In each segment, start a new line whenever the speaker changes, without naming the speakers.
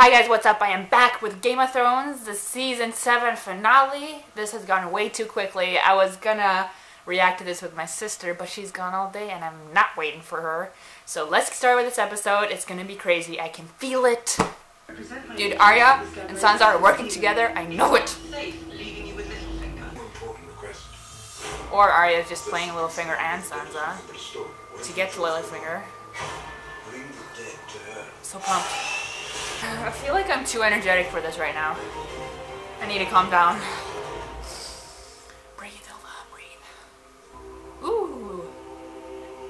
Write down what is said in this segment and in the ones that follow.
Hi guys, what's up? I am back with Game of Thrones, the season 7 finale. This has gone way too quickly. I was gonna react to this with my sister, but she's gone all day and I'm not waiting for her. So let's start with this episode. It's gonna be crazy. I can feel it. Dude, Arya and Sansa are working together. I know it. Or Arya is just playing Littlefinger and Sansa to get to Littlefinger. So pumped. I feel like I'm too energetic for this right now. I need to calm down. Breathe, Hilda, breathe. Ooh.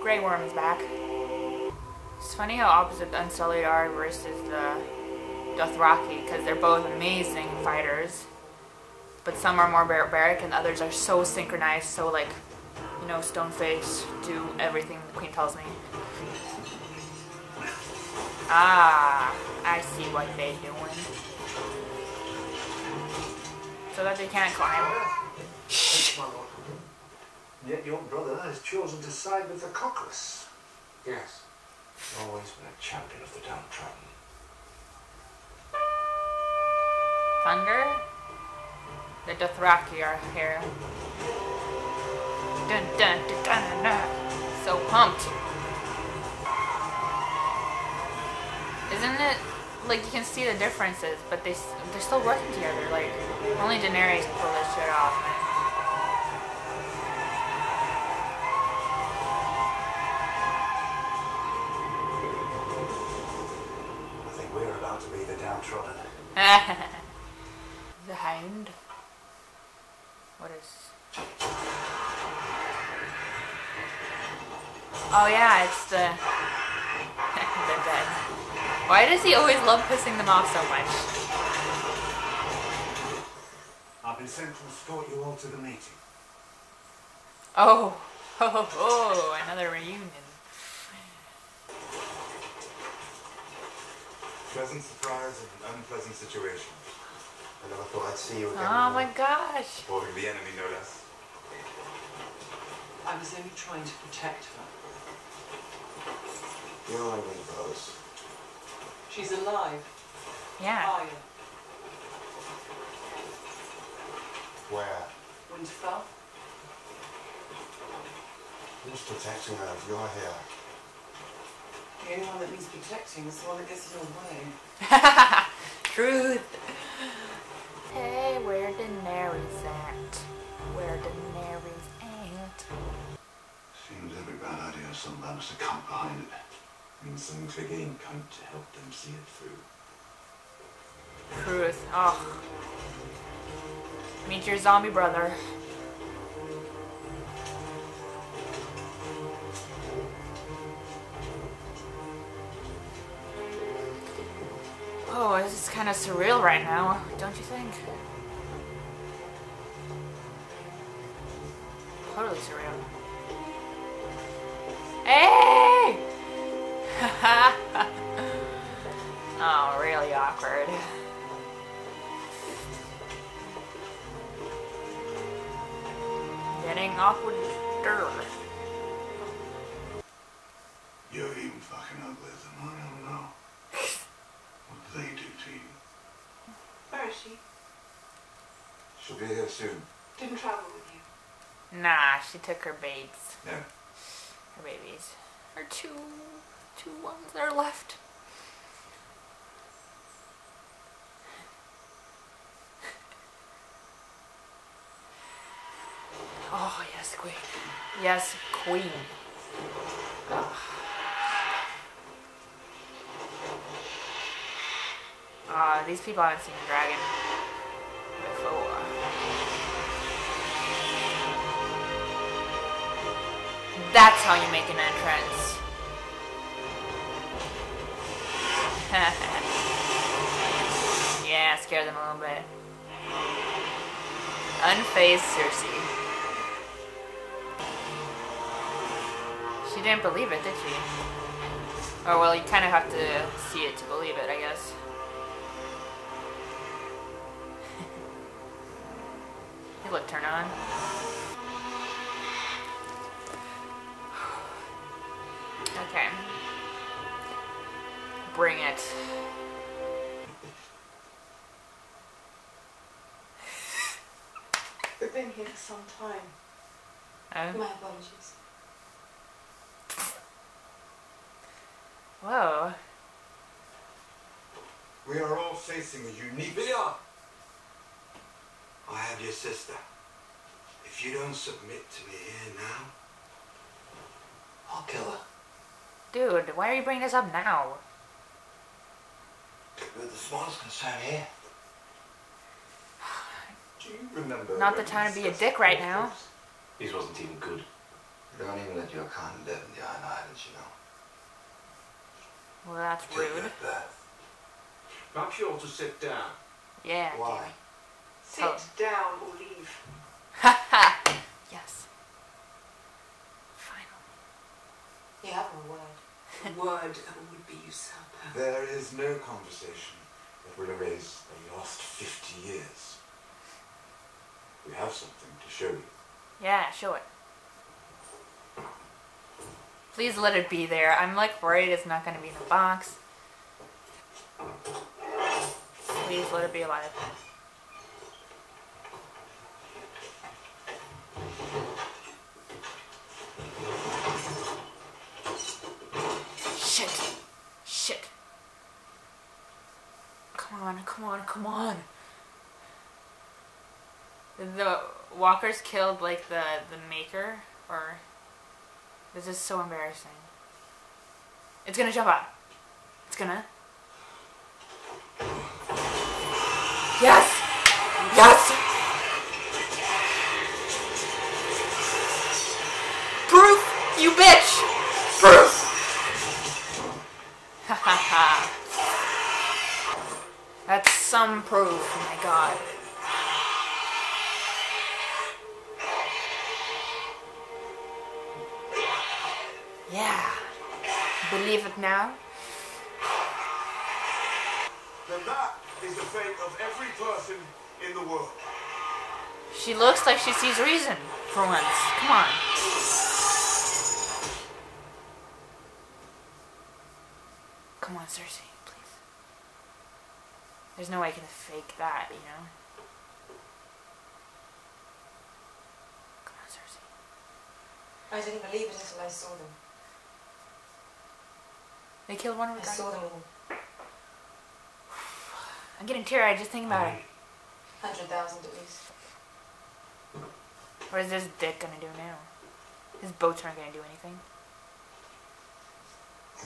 Grey Worm is back. It's funny how opposite the Unsullied are versus the Dothraki, because they're both amazing fighters. But some are more barbaric and others are so synchronized, so like, you know, stone face, do everything the queen tells me. Ah, I see what they're doing. So that they can't climb.
Yet your brother has chosen to side with the cockless.
Yes.
Always been a champion of the downtrodden.
Thunder? The Dothraki are here. Dun dun dun dun dun. dun. So pumped. Isn't it like you can see the differences, but they they're still working together. Like only Daenerys pulled pull this shit off, man.
I think we're about to be the downtrodden.
the Hound. What is? Oh yeah, it's the they're dead. Why does he always love pissing them off so much?
I've been sent to escort you all to the meeting.
Oh, oh, oh, another reunion.
Pleasant surprise and unpleasant situation. I never thought I'd see you again.
Oh my gosh.
Supporting the enemy, no less.
I was only trying to protect her.
You know I mean, brothers.
She's alive.
Yeah.
Arya.
Where?
Winterfell.
Who's protecting her if you're here?
The only one that needs protecting is the one that gets in your way.
Truth. Hey, where Daenerys at? Where Daenerys at?
Seems every bad idea has some Lannister cunt behind it.
Means some big aim cunt to help them see it through.
Truth. Oh. Meet your zombie brother. Oh, this is kind of surreal right now, don't you think? Totally surreal. Hey! Awkward.
You're even fucking uglier than I am now. What do they do to you?
Where is she?
She'll be here soon.
Didn't travel with you.
Nah, she took her babes.
Yeah.
Her babies. Her two, two ones that are left. Oh, yes, queen. Yes, queen. Ah, uh, these people haven't seen a dragon before. That's how you make an entrance. yeah, scare them a little bit. Unfazed Cersei. didn't believe it, did you? Oh well, you kind of have to see it to believe it, I guess. you look turn on. Okay. Bring it.
We've been here for some time.
Oh.
My apologies.
Whoa.
We are all facing a unique.
Villar! I have your sister. If you don't submit to me here now, I'll kill her.
Dude, why are you bringing this up now?
You're the smallest concern here.
Do you remember?
Not the time to be a dick right now.
This wasn't even good.
You don't even let your kind live in the Iron Islands, you know.
Well, that's
Take
rude.
that bath.
Perhaps you ought to sit down.
Yeah.
Why?
Sit
Oh.
down or leave.
Ha ha! yes. Finally.
You have a word.
The word of a would-be usurper.
There is no conversation that will erase the lost 50 years. We have something to show you.
Yeah, show it. Please let it be there. I'm like worried it's not gonna be in the box. Please let it be alive. Shit. Shit. Come on, come on, come on. The walkers killed like the the maker or this is so embarrassing. It's gonna jump out. It's gonna.
That is the fate of every person in the world.
She looks like she sees reason for once. Come on. Come on, Cersei, please. There's no way I can fake that, you know? Come on, Cersei.
I didn't believe it until I saw them.
They killed one of
I saw them all.
I'm getting teary-eyed just thinking about it.
Hundred thousand at least.
What is this dick gonna do now? His boats aren't gonna do anything.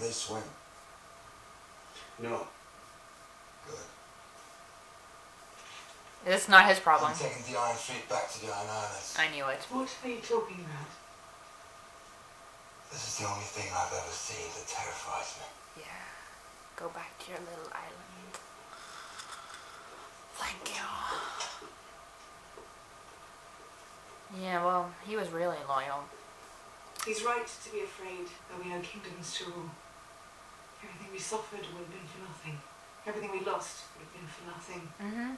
They swim.
No.
Good.
It's not his problem.
I'm taking the Iron Fleet back to the Iron Islands.
I knew it.
What are you talking about?
This is the only thing I've ever seen that terrifies me.
Yeah. Go back to your little island. Thank you. Yeah, well, he was really loyal.
He's right to be afraid. There'll be no kingdoms to rule. Everything we suffered would have been for nothing. Everything we lost would have been for nothing.
Mm-hmm.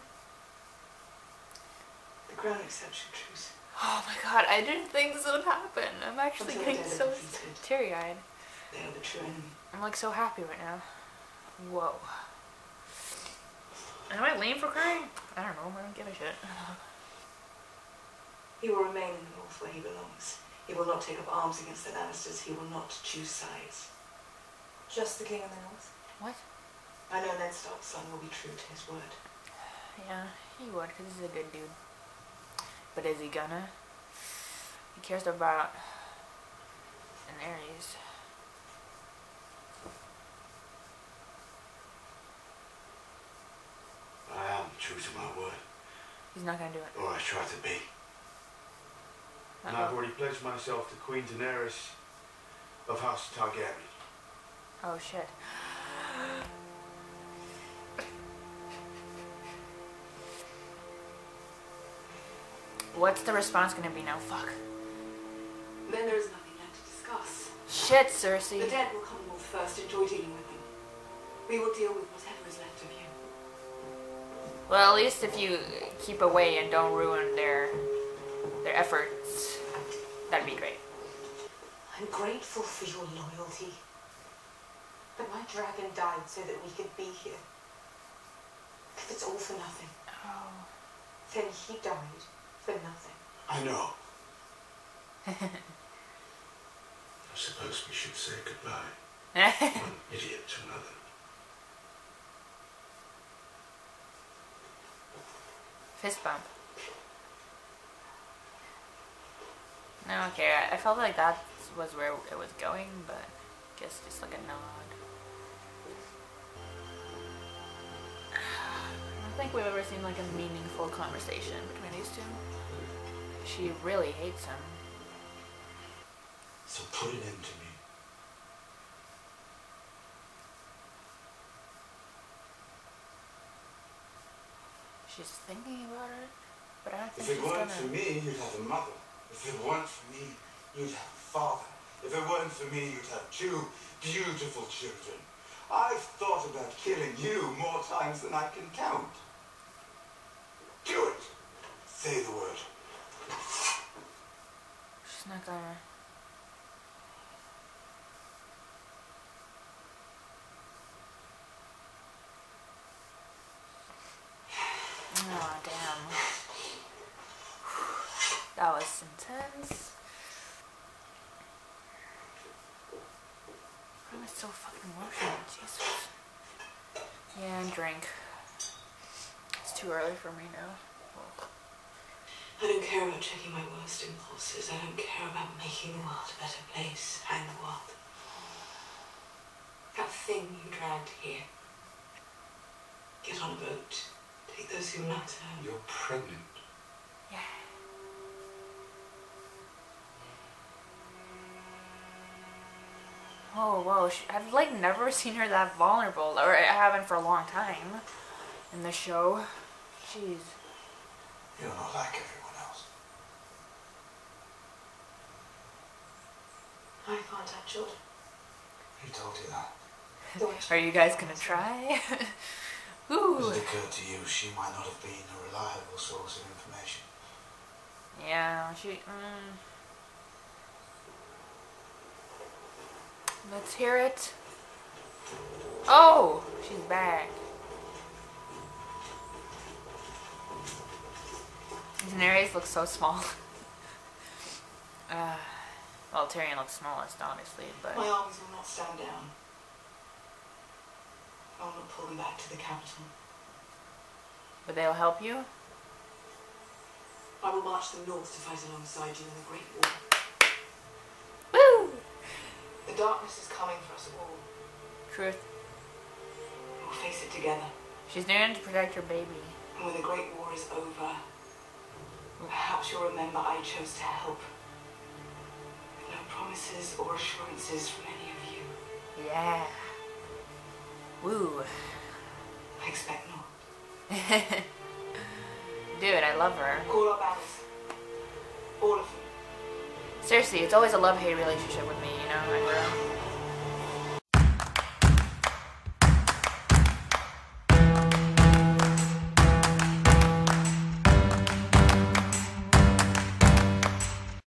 The crown accepts your truth.
Oh my god, I didn't think this would happen. I'm actually
Until
getting so
defeated.
teary-eyed.
They are the true enemy.
I'm like so happy right now. Whoa. Am I lame for crying? I don't know. I don't give a shit.
He will remain in the north where he belongs. He will not take up arms against the Lannisters. He will not choose sides.
Just the king in the north.
What?
I know Ned Stark's son will be true to his word.
Yeah, he would, because he's a good dude. But is he gonna? He cares about an Aries.
I am true to my word,
He's not gonna do it.
or I try to be. Uh-huh.
And I've already pledged myself to Queen Daenerys of House Targaryen.
Oh shit. What's the response gonna be now? Fuck.
Then there is nothing left to discuss.
Shit, Cersei.
The
Cersei.
dead will come north first. Enjoy dealing with them. We will deal with whatever is left of you.
Well, at least if you keep away and don't ruin their their efforts, that'd be great.
I'm grateful for your loyalty. But my dragon died so that we could be here. If it's all for nothing,
Oh.
then he died for nothing.
I know. I suppose we should say goodbye. One idiot to another.
Fist bump. No, okay, I- I felt like that was where it was going, but I guess just like a nod. I don't think we've ever seen like a meaningful conversation between these two. She really hates him.
So put it into me.
She's thinking about it, but I don't think
If
she's
it weren't
gonna.
for me, you'd have a mother. If it weren't for me, you'd have a father. If it weren't for me, you'd have two beautiful children. I've thought about killing you more times than I can count. Do it. Say the word.
She's not gonna. Oh damn. That was intense. Why am I so fucking emotional? Jesus. Yeah, and drink. It's too early for me now. Well,
I don't care about checking my worst impulses. I don't care about making the world a better place. And what? That thing you dragged here. Get on a boat. Take those who matter.
You're pregnant.
yeah. Oh, whoa. She, I've like never seen her that vulnerable, or I haven't for a long time in the show. Jeez.
You're not like everyone else.
I can't have children.
Who told you that?
Are you guys gonna try? Ooh.
Has it occurred to you she might not have been a reliable source of information?
Yeah, she. Mm. Let's hear it. Oh, she's back. Daenerys looks so small. uh, well, Tyrion looks smallest, obviously, but
My armies will not stand down. I will not pull them back to the capital.
but they'll help you.
I will march them north to fight alongside you in the Great War. The darkness is coming for us all.
Truth.
We'll face it together.
She's doing it to protect her baby.
And when the Great War is over, perhaps you'll remember I chose to help. With no promises or assurances from any of you.
Yeah. Woo.
I expect not.
Dude, I love her.
Call our battles. All of them.
Seriously, it's always a love-hate relationship with me, you know? I grow.